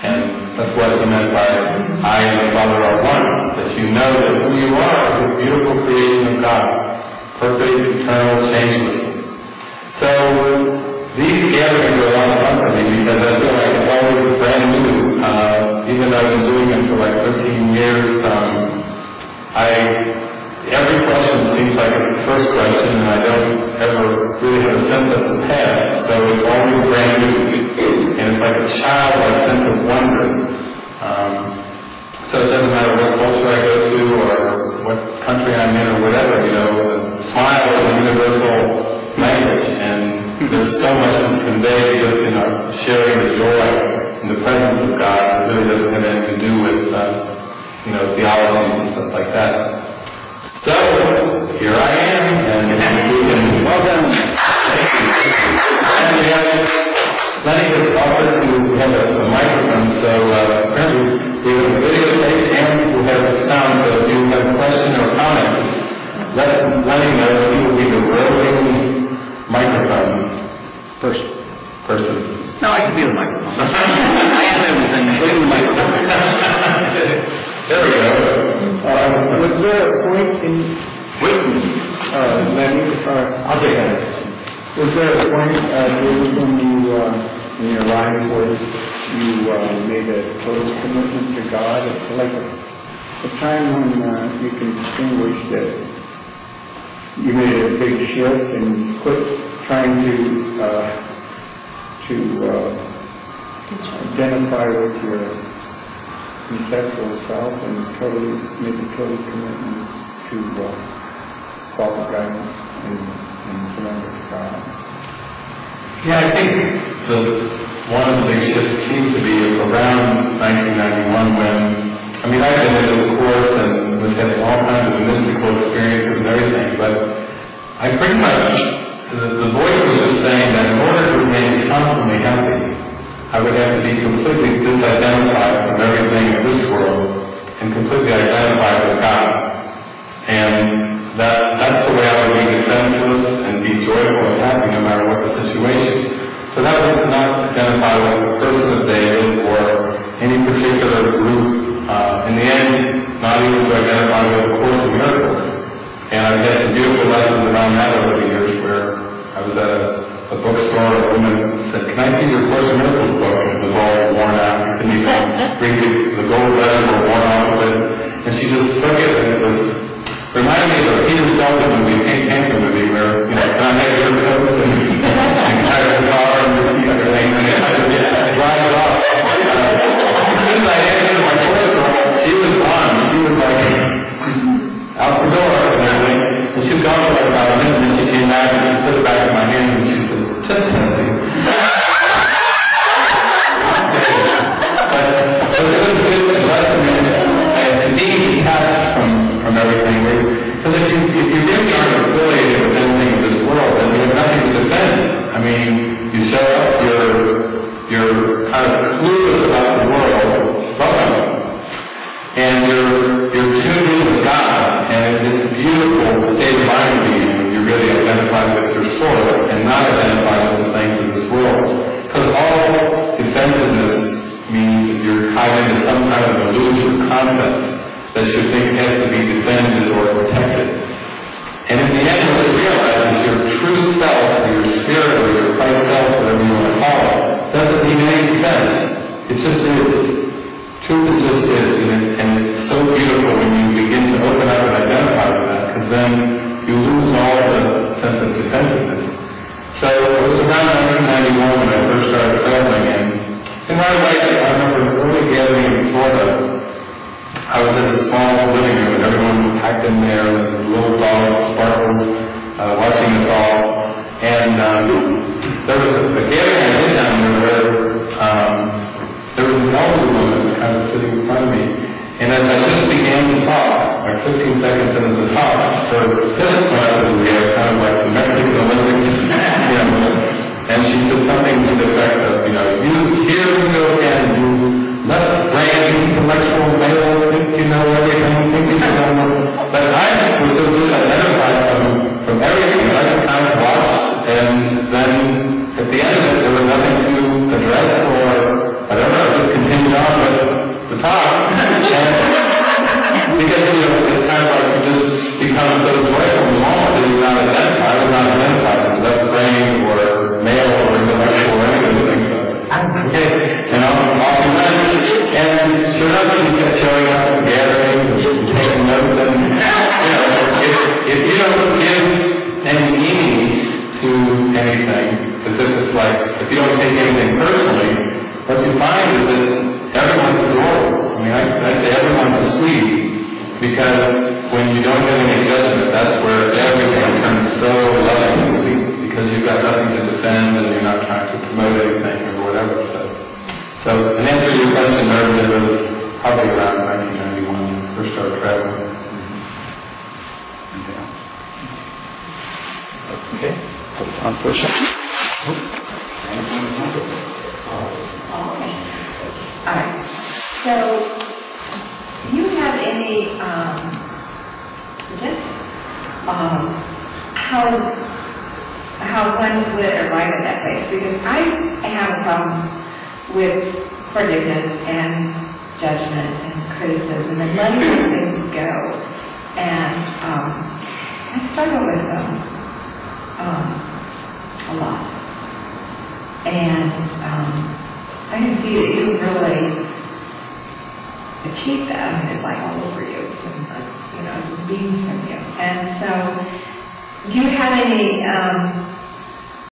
And that's what he meant by I and the Father are one. That you know that who you are is a beautiful creation of God. Perfect, eternal, changeless. So these gatherings are a lot of fun for me because I feel like it's always brand new. Uh, even though I've been doing it for like 13 years, um, I every question seems like it's the first question, and I don't ever really have a sense of the past. So it's always brand new, and it's like a childlike sense of wonder. Um, so it doesn't matter what culture I go to or what country I'm in or whatever. You know, the smile is a universal language, and there's so much that's conveyed just in our sharing the joy in the presence of God. It really doesn't have anything to do with, uh, you know, theologies and stuff like that. So, here I am, Lenny has offered to have a, a microphone, so uh, apparently we have a videotape and we have sound, so if you have a question or comment, just let Lenny know he will be the roving microphone Person. person. No, I can be the microphone. I have everything, including the microphone. There we go. Uh, was there a point in, Wait, uh, Lenny, uh, I'll take that. was there a point, uh, David, when you, uh, life where you, uh, made a total commitment to God? It's like a, a time when, uh, you can distinguish that you made a big shift and quit trying to, uh, to, uh, identify with your conceptual self and totally, make a total commitment to, uh, follow guidance and, and surrender to God. Yeah, I think the, one of the big shifts seemed to be around 1991 when, I mean, I've been into the course and was having all kinds of mystical experiences and everything, but I pretty much, the, the voice was just saying that in order to remain constantly happy, I would have to be completely disidentified from everything in this world not even to identify with the Course of Miracles. And I've had some beautiful lessons around that over the years where I was at a, a bookstore, and a woman said, can I see your Course of Miracles book? And it was all worn out. You couldn't even the, the gold letters were worn out of it. And she just took it and it was reminded me of a Peter Sellers movie, Pink Panther movie, where, you know, can I have your Because if you, really aren't affiliated with anything in this world, then you have nothing to defend. I mean, you show up, you're, you're kind of clueless about the world, welcome. And you're, you're tuned in with God, and a beautiful state of mind in when you really identify with your source and not identify with the things of this world. Because all defensiveness means that you're tied into some kind of illusion concept that you think has to be defended or protected. And in the end, what you realize is your true self, or your spirit, or your Christ self, whatever you want to call it, doesn't need any defense. It just is. Truth it just is, and, it, and it's so beautiful when you begin to open up and identify with that, because then you lose all the sense of defensiveness. So it was around 1991 when I first started traveling, and, and right away, I remember an early gathering in Florida, I was in a small living room and everyone was packed in there with little dog, Sparkles, uh, watching us all. And um, there was a, a gathering I did down there where um, there was an elderly woman that was kind of sitting in front of me. And as I just began to talk, like 15 seconds into the talk, her up in the air, kind of like the Mexican you know, and she said something to the effect of, you know, you, here we go again, And because, you know, it's kind of like you just become so joyful in the moment that you're not identified. I was not identified as left brain or male or intellectual or anything. things. So, okay, you know, you went. And sure enough, she kept showing up and gathering and taking notes. And, you know, if, if you don't give any meaning to anything, as if it's like, if you don't take anything personally, what you find is that everyone's adorable. I mean, I, I say everyone's sweet because when you don't have any judgment, that's where everyone becomes so loving and sweet because you've got nothing to defend and you're not trying to promote anything or whatever. So, so in answer to your question, Irv, it was probably around 1991 when I first started traveling. Okay, hold on for a second. All right, so, do you have any, um, suggestions on how, how one would arrive at that place? Because I have a problem with forgiveness and judgment and criticism and letting things go. And, um, I struggle with them, um, a lot. And um, I can see that you really achieved that. I mean, it's like all over you. It's, you know, just beams from you. And so, do you have any um,